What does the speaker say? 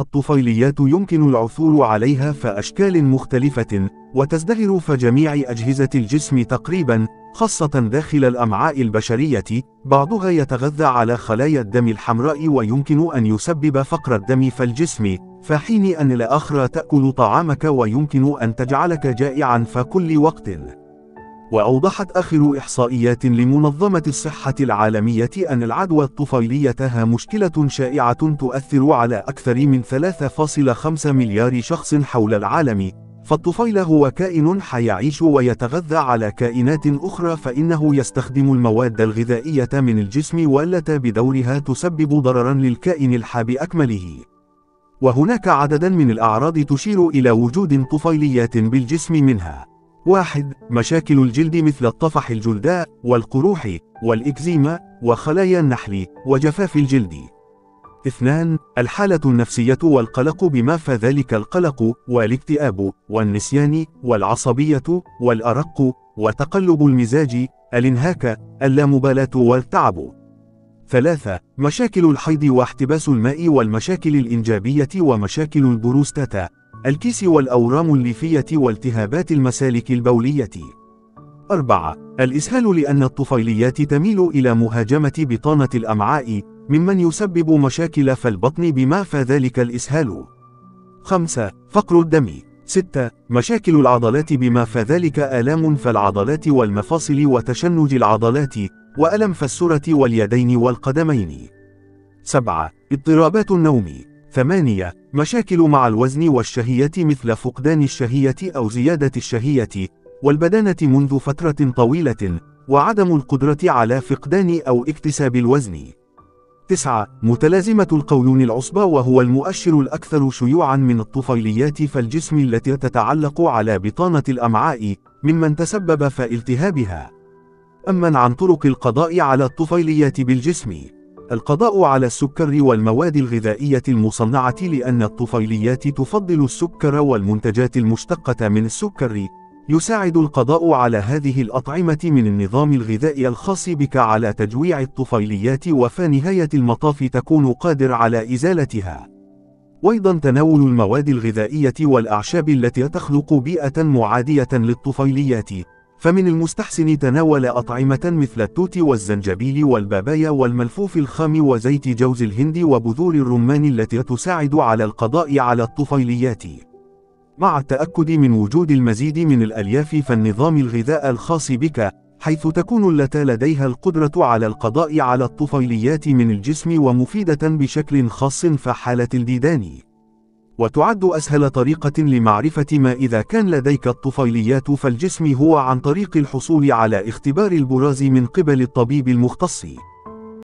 الطفيليات يمكن العثور عليها فأشكال مختلفة، وتزدهر فجميع أجهزة الجسم تقريبا، خاصة داخل الأمعاء البشرية، بعضها يتغذى على خلايا الدم الحمراء ويمكن أن يسبب فقر الدم في الجسم، فحين أن الآخر تأكل طعامك ويمكن أن تجعلك جائعا فكل وقت. وأوضحت آخر إحصائيات لمنظمة الصحة العالمية أن العدوى الطفيلية مشكلة شائعة تؤثر على أكثر من 3.5 مليار شخص حول العالم، فالطفيل هو كائن حي يعيش ويتغذى على كائنات أخرى فإنه يستخدم المواد الغذائية من الجسم والتي بدورها تسبب ضررا للكائن الحي بأكمله. وهناك عددا من الأعراض تشير إلى وجود طفيليات بالجسم منها واحد مشاكل الجلد مثل الطفح الجلداء والقروح والإكزيما وخلايا النحل وجفاف الجلد. اثنان الحالة النفسية والقلق بما فذلك القلق والاكتئاب والنسيان والعصبية والأرق وتقلب المزاج الإنهاك اللامبالاة والتعب. ثلاثة مشاكل الحيض واحتباس الماء والمشاكل الإنجابية ومشاكل البروستاتا. الكيس والأورام الليفية والتهابات المسالك البولية. 4. الإسهال لأن الطفيليات تميل إلى مهاجمة بطانة الأمعاء، مما يسبب مشاكل في البطن بما في ذلك الإسهال. 5. فقر الدم. 6. مشاكل العضلات بما في ذلك آلام في العضلات والمفاصل وتشنج العضلات، وألم في السرة واليدين والقدمين. 7. اضطرابات النوم. ثمانية مشاكل مع الوزن والشهية مثل فقدان الشهية أو زيادة الشهية والبدانة منذ فترة طويلة وعدم القدرة على فقدان أو اكتساب الوزن. تسعة متلازمة القولون العصبة وهو المؤشر الأكثر شيوعا من الطفيليات في الجسم التي تتعلق على بطانة الأمعاء ممن تسبب في التهابها. أما عن طرق القضاء على الطفيليات بالجسم. القضاء على السكر والمواد الغذائية المصنعة لأن الطفيليات تفضل السكر والمنتجات المشتقة من السكر، يساعد القضاء على هذه الأطعمة من النظام الغذائي الخاص بك على تجويع الطفيليات وفي نهاية المطاف تكون قادر على إزالتها. وأيضا تناول المواد الغذائية والأعشاب التي تخلق بيئة معادية للطفيليات، فمن المستحسن تناول أطعمة مثل التوت والزنجبيل والبابايا والملفوف الخام وزيت جوز الهند وبذور الرمان التي تساعد على القضاء على الطفيليات. مع التأكد من وجود المزيد من الألياف فالنظام الغذاء الخاص بك، حيث تكون اللتى لديها القدرة على القضاء على الطفيليات من الجسم ومفيدة بشكل خاص في حالة الديدان. وتعد أسهل طريقة لمعرفة ما إذا كان لديك الطفيليات فالجسم هو عن طريق الحصول على اختبار البراز من قبل الطبيب المختص.